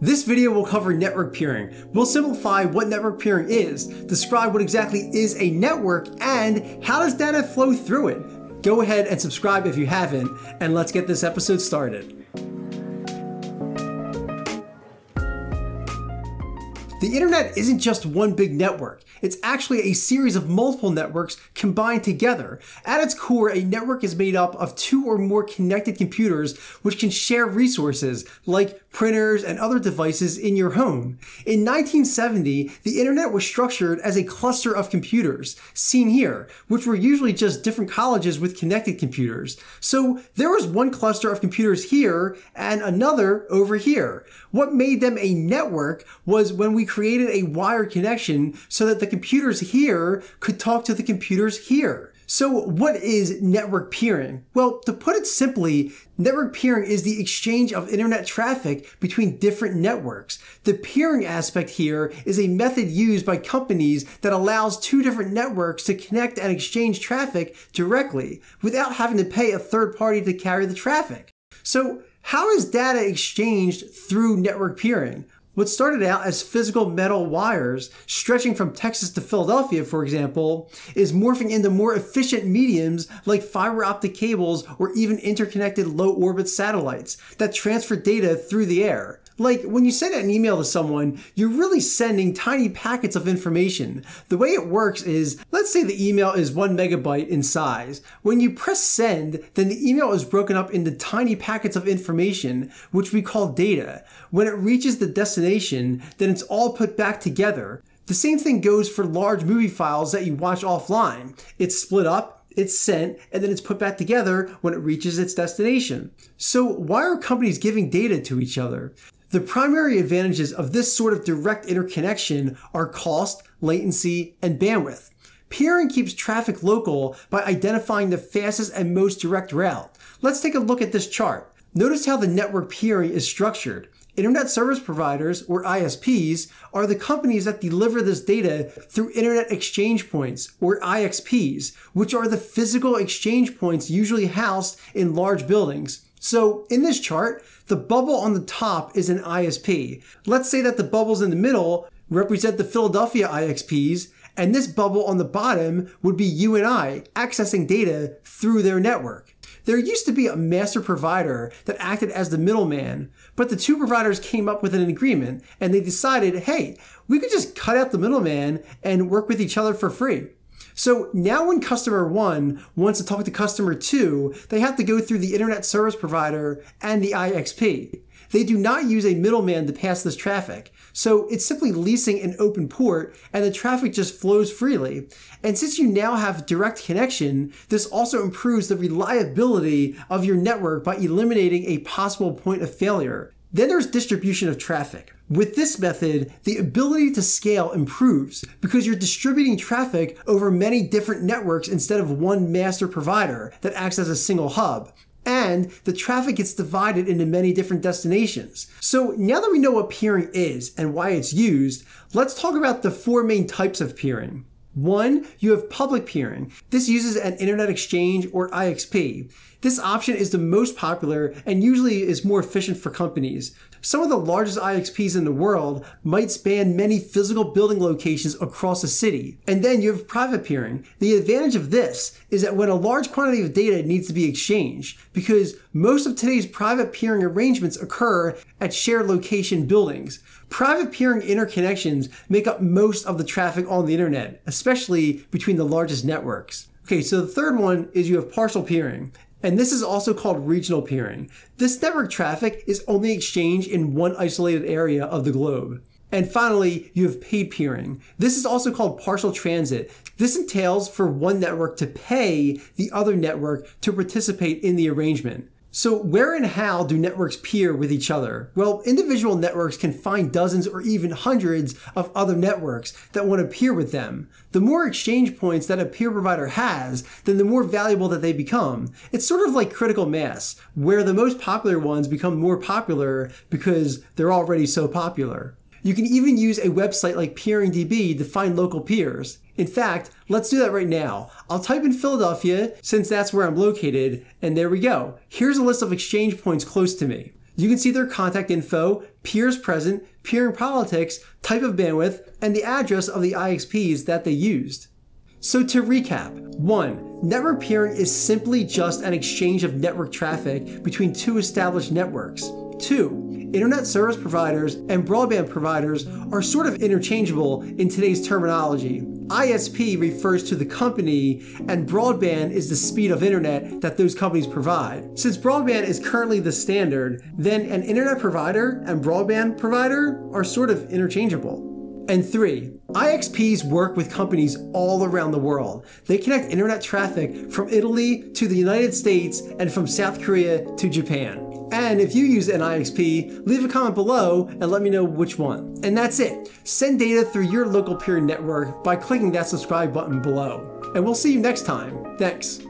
This video will cover network peering. We'll simplify what network peering is, describe what exactly is a network, and how does data flow through it. Go ahead and subscribe if you haven't, and let's get this episode started. The internet isn't just one big network. It's actually a series of multiple networks combined together. At its core, a network is made up of two or more connected computers which can share resources like printers and other devices in your home. In 1970, the internet was structured as a cluster of computers, seen here, which were usually just different colleges with connected computers. So there was one cluster of computers here and another over here. What made them a network was when we created a wired connection so that the computers here could talk to the computers here. So what is network peering? Well, to put it simply, network peering is the exchange of internet traffic between different networks. The peering aspect here is a method used by companies that allows two different networks to connect and exchange traffic directly without having to pay a third party to carry the traffic. So how is data exchanged through network peering? What started out as physical metal wires stretching from Texas to Philadelphia, for example, is morphing into more efficient mediums like fiber optic cables or even interconnected low orbit satellites that transfer data through the air. Like when you send an email to someone, you're really sending tiny packets of information. The way it works is, let's say the email is one megabyte in size. When you press send, then the email is broken up into tiny packets of information, which we call data. When it reaches the destination, then it's all put back together. The same thing goes for large movie files that you watch offline. It's split up, it's sent, and then it's put back together when it reaches its destination. So why are companies giving data to each other? The primary advantages of this sort of direct interconnection are cost, latency, and bandwidth. Peering keeps traffic local by identifying the fastest and most direct route. Let's take a look at this chart. Notice how the network peering is structured. Internet service providers, or ISPs, are the companies that deliver this data through Internet Exchange Points, or IXPs, which are the physical exchange points usually housed in large buildings. So in this chart, the bubble on the top is an ISP. Let's say that the bubbles in the middle represent the Philadelphia IXPs, and this bubble on the bottom would be you and I accessing data through their network. There used to be a master provider that acted as the middleman, but the two providers came up with an agreement and they decided, hey, we could just cut out the middleman and work with each other for free. So now when customer one wants to talk to customer two, they have to go through the internet service provider and the IXP. They do not use a middleman to pass this traffic. So it's simply leasing an open port and the traffic just flows freely. And since you now have direct connection, this also improves the reliability of your network by eliminating a possible point of failure. Then there's distribution of traffic. With this method, the ability to scale improves because you're distributing traffic over many different networks instead of one master provider that acts as a single hub. And the traffic gets divided into many different destinations. So now that we know what peering is and why it's used, let's talk about the four main types of peering. One, you have public peering. This uses an internet exchange or IXP. This option is the most popular and usually is more efficient for companies. Some of the largest IXPs in the world might span many physical building locations across a city. And then you have private peering. The advantage of this is that when a large quantity of data needs to be exchanged, because most of today's private peering arrangements occur at shared location buildings. Private peering interconnections make up most of the traffic on the internet, especially between the largest networks. Okay, so the third one is you have partial peering. And this is also called regional peering. This network traffic is only exchanged in one isolated area of the globe. And finally, you have paid peering. This is also called partial transit. This entails for one network to pay the other network to participate in the arrangement. So where and how do networks peer with each other? Well, individual networks can find dozens or even hundreds of other networks that want to peer with them. The more exchange points that a peer provider has, then the more valuable that they become. It's sort of like critical mass, where the most popular ones become more popular because they're already so popular. You can even use a website like PeeringDB to find local peers. In fact, let's do that right now. I'll type in Philadelphia since that's where I'm located, and there we go. Here's a list of exchange points close to me. You can see their contact info, peers present, peering politics, type of bandwidth, and the address of the IXPs that they used. So to recap, 1. Network peering is simply just an exchange of network traffic between two established networks. 2. Internet service providers and broadband providers are sort of interchangeable in today's terminology. ISP refers to the company, and broadband is the speed of internet that those companies provide. Since broadband is currently the standard, then an internet provider and broadband provider are sort of interchangeable. And three, IXPs work with companies all around the world. They connect internet traffic from Italy to the United States and from South Korea to Japan. And if you use an leave a comment below and let me know which one. And that's it. Send data through your local peer network by clicking that subscribe button below. And we'll see you next time. Thanks.